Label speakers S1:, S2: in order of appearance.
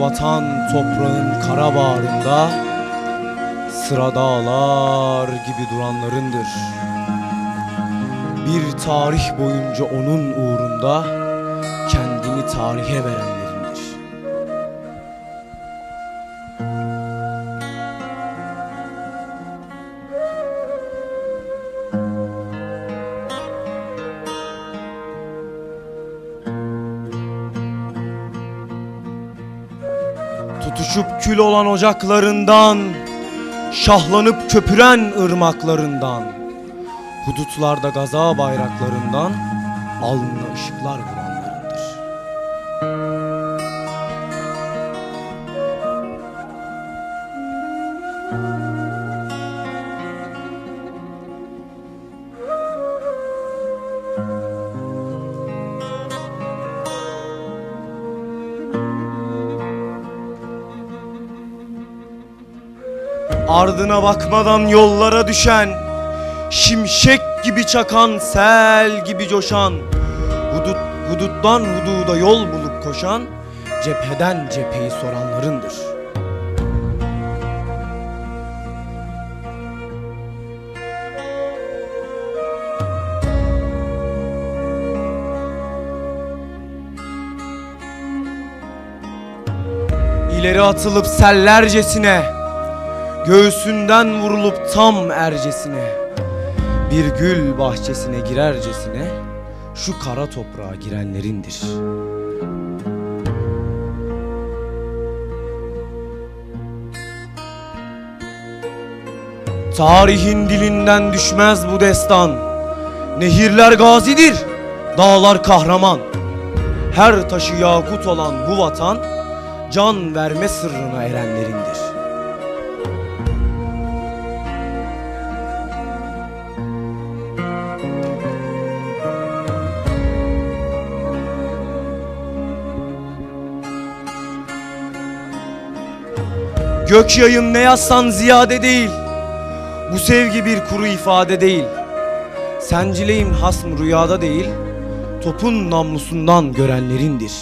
S1: vatan toprağın kara bağrında Sıra dağlar gibi duranlarındır. Bir tarih boyunca onun uğrunda Kendini tarihe verenlerindir Tutuşup kül olan ocaklarından Şahlanıp köpüren ırmaklarından Hudutlarda gaza bayraklarından Alnına ışıklar vuranlarındır Ardına bakmadan yollara düşen Şimşek gibi çakan, sel gibi coşan Hudut, huduttan hududa yol bulup koşan Cepheden cepheyi soranlarındır. İleri atılıp sellercesine Göğsünden vurulup tam ercesine Bir gül bahçesine girercesine Şu kara toprağa girenlerindir. Tarihin dilinden düşmez bu destan. Nehirler gazidir, dağlar kahraman. Her taşı yakut olan bu vatan Can verme sırrına erenlerindir Gök yayın ne yazsan ziyade değil Bu sevgi bir kuru ifade değil. Sencileyin hasm rüyada değil Topun namlusundan görenlerindir